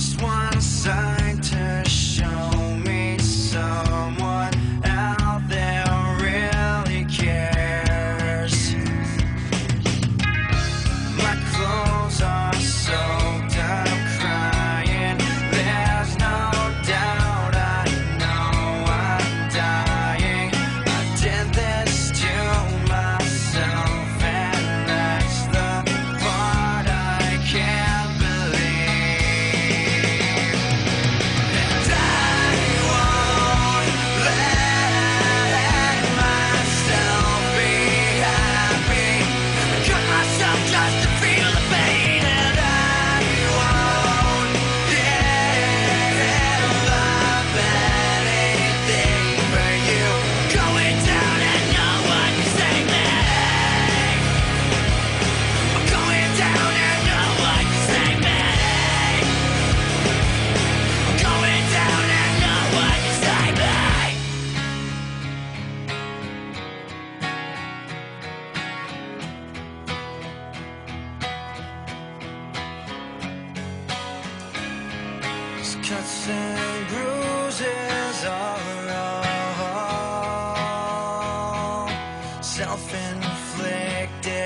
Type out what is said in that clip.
just one side. Cuts and bruises are all self-inflicted.